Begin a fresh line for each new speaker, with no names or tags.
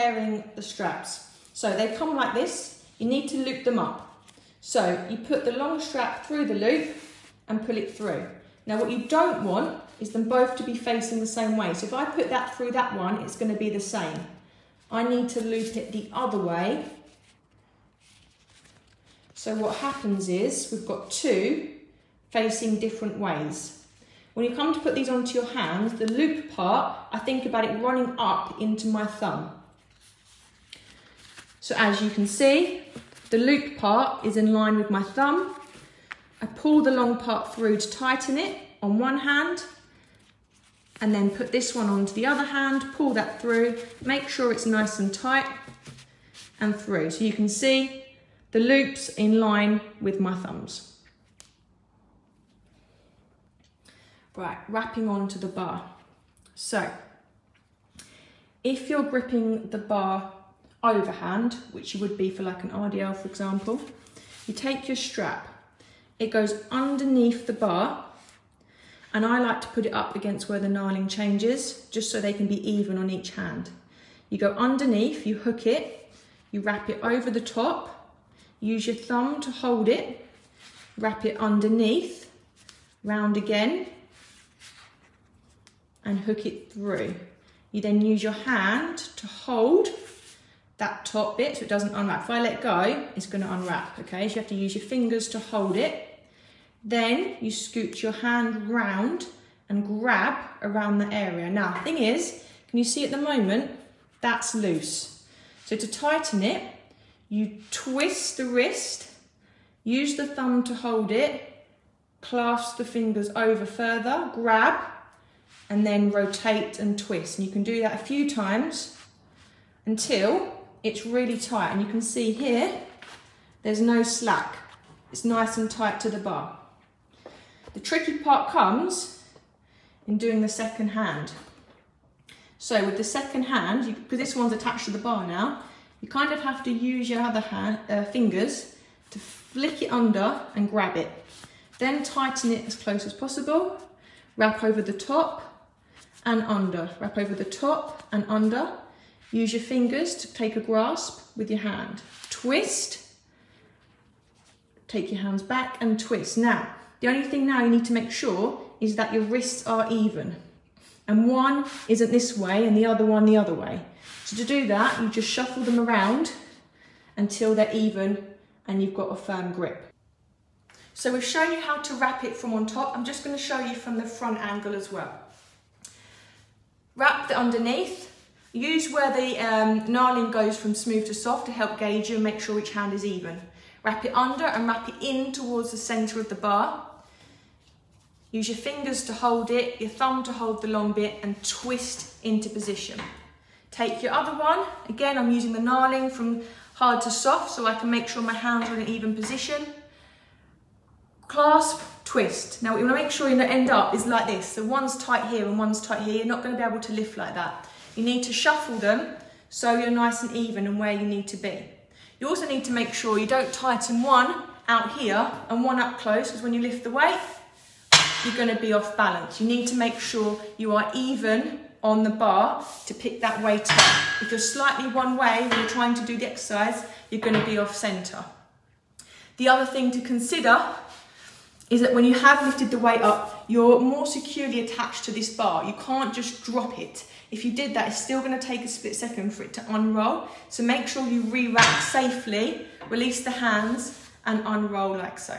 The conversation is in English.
preparing the straps. So they come like this, you need to loop them up. So you put the long strap through the loop and pull it through. Now what you don't want is them both to be facing the same way. So if I put that through that one, it's going to be the same. I need to loop it the other way. So what happens is we've got two facing different ways. When you come to put these onto your hands, the loop part, I think about it running up into my thumb. So as you can see, the loop part is in line with my thumb. I pull the long part through to tighten it on one hand and then put this one onto the other hand, pull that through, make sure it's nice and tight and through. So you can see the loops in line with my thumbs. Right, wrapping onto the bar. So, if you're gripping the bar overhand, which you would be for like an RDL for example, you take your strap, it goes underneath the bar and I like to put it up against where the knurling changes, just so they can be even on each hand. You go underneath, you hook it, you wrap it over the top, use your thumb to hold it, wrap it underneath, round again, and hook it through. You then use your hand to hold that top bit so it doesn't unwrap. If I let go, it's going to unwrap, okay? So you have to use your fingers to hold it then you scoot your hand round and grab around the area. Now, thing is, can you see at the moment, that's loose. So to tighten it, you twist the wrist, use the thumb to hold it, clasp the fingers over further, grab, and then rotate and twist. And you can do that a few times until it's really tight. And you can see here, there's no slack. It's nice and tight to the bar. The tricky part comes in doing the second hand. So with the second hand, because this one's attached to the bar now, you kind of have to use your other hand, uh, fingers to flick it under and grab it. Then tighten it as close as possible. Wrap over the top and under. Wrap over the top and under. Use your fingers to take a grasp with your hand. Twist. Take your hands back and twist. Now, the only thing now you need to make sure is that your wrists are even. And one isn't this way and the other one the other way. So to do that, you just shuffle them around until they're even and you've got a firm grip. So we've shown you how to wrap it from on top. I'm just going to show you from the front angle as well. Wrap the underneath. Use where the um, knurling goes from smooth to soft to help gauge you and make sure each hand is even. Wrap it under and wrap it in towards the centre of the bar. Use your fingers to hold it, your thumb to hold the long bit and twist into position. Take your other one. Again, I'm using the knurling from hard to soft so I can make sure my hands are in an even position. Clasp, twist. Now what you want to make sure you end up is like this. So one's tight here and one's tight here. You're not going to be able to lift like that. You need to shuffle them so you're nice and even and where you need to be. You also need to make sure you don't tighten one out here and one up close because when you lift the weight, you're going to be off balance. You need to make sure you are even on the bar to pick that weight up. If you're slightly one way when you're trying to do the exercise, you're going to be off center. The other thing to consider is that when you have lifted the weight up, you're more securely attached to this bar. You can't just drop it. If you did that, it's still going to take a split second for it to unroll. So make sure you re-wrap safely, release the hands and unroll like so.